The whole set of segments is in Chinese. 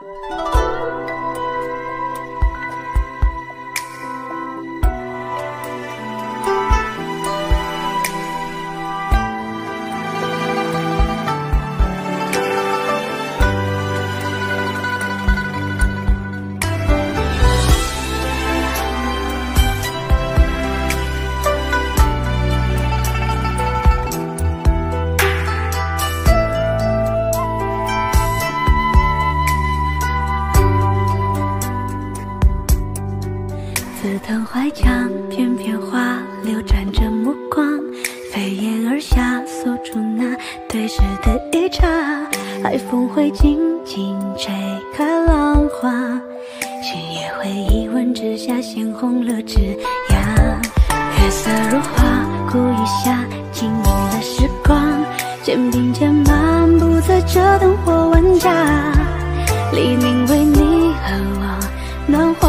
Música 藤怀墙，片片花流转着目光，飞檐而下，锁住那对视的一刹。海风会静静吹开浪花，心也会一吻之下，鲜红了枝桠。月色如画，孤雨下，静谧了时光。肩并肩漫步在这灯火万家，黎明为你和我暖化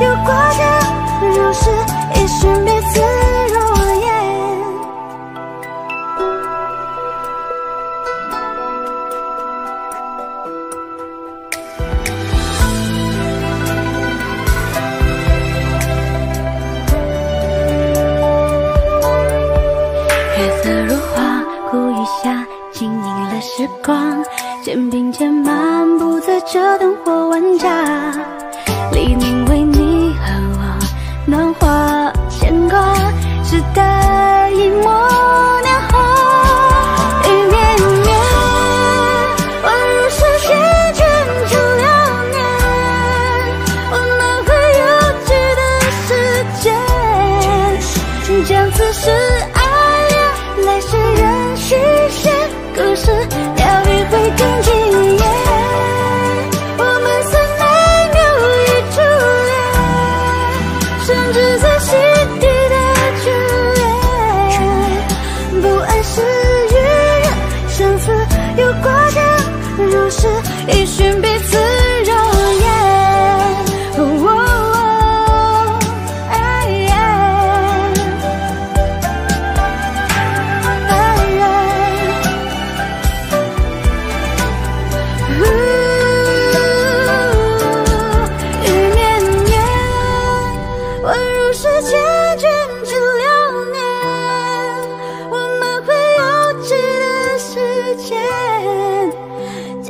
有挂牵，如是一瞬彼此容颜。月色如画，孤雨下，静谧了时光。肩并肩漫步在这灯火万家，黎明为是爱呀，来时人是血，故事要迂回更一烈。我们曾每秒一初恋，甚至在。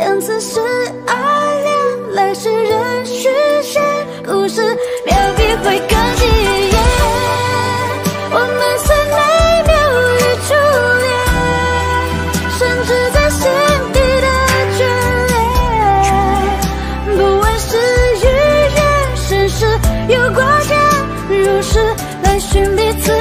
恩赐是爱恋，来世人续写故事，妙笔会更一页。我们虽美妙与初恋，甚至在心底的眷恋。不问是与愿，身世有过节，如是来寻彼此。